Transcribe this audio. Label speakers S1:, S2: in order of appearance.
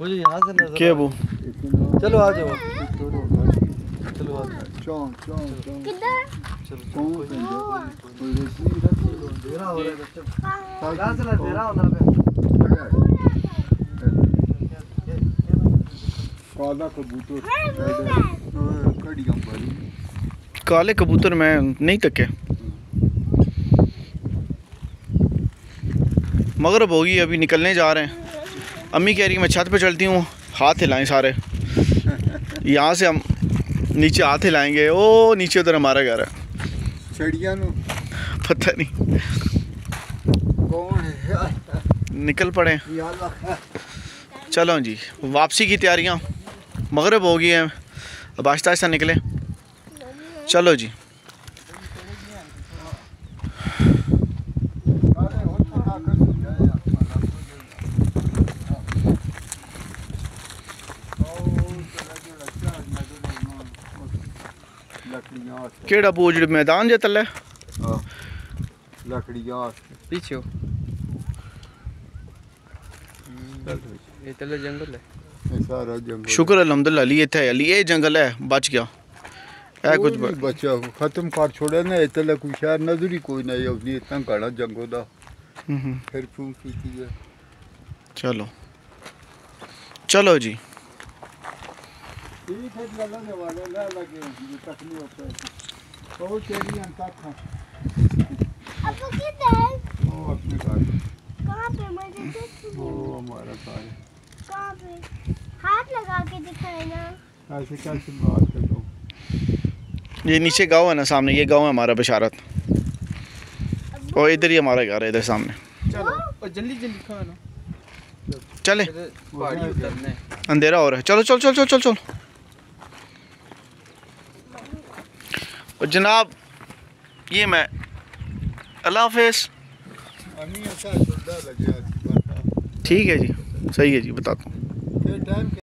S1: मुझे यहाँ से नज़र
S2: क्या वो
S1: चलो आ जाओ। चलो आ जाओ।
S3: काले कबूतर
S2: मैं नहीं तके। मगरब होगी अभी निकलने जा रहे हैं। अम्मी कह रही है मैं छत पे चलती हूँ हाथ हिलाएँ सारे। यहाँ से हम नीचे हाथ हिलाएँगे ओ नीचे उधर हमारा घर है।
S3: छड़ियाँ नु।
S2: पता नहीं।
S3: कौन है
S2: निकल पड़े। चलो जी वापसी की तैयारियाँ। मगरब हो गई हैं। अब आहिस्ता आहिस्ता निकले। चलो जी
S3: अरे हो तो ना कर जाए लकड़ियाँ
S2: केड़ा जो मैदान जे तले
S3: लकड़ियाँ
S1: पीछे हो ये चलो जंगल है
S3: ये सारा जंगल।
S2: शुक्र अलहमदुल्ला अली अली ये जंगल है बच गया है कुछ
S3: बचा खत्म कर छोड़ा ना इतने कोई शहर नज़र ही कोई नहीं आਉਂਦੀ इतना घना जंगल दा।
S2: हम्म,
S3: फिर क्यों की है
S2: चलो। चलो जी।
S3: ठीक है वाले ला लगे तक नहीं होता है तो तेरी अंता था
S4: अब किधर
S3: वो अपने घर
S4: कहाँ पे मुझे
S3: हमारा घर
S4: कहाँ पे हाथ लगा के दिखाए ना
S3: ऐसे बात कर दो
S2: ये नीचे गाँव है ना सामने ये गाँव है हमारा बशारत। और इधर ही हमारा घर है इधर सामने।
S1: चलो जल्दी जल्दी खाना।
S2: चले। अंधेरा हो रहा है। चलो चलो चलो चलो चलो। और जनाब ये मैं। अल्लाह
S3: आज
S2: ठीक है जी सही है जी बताता हूँ।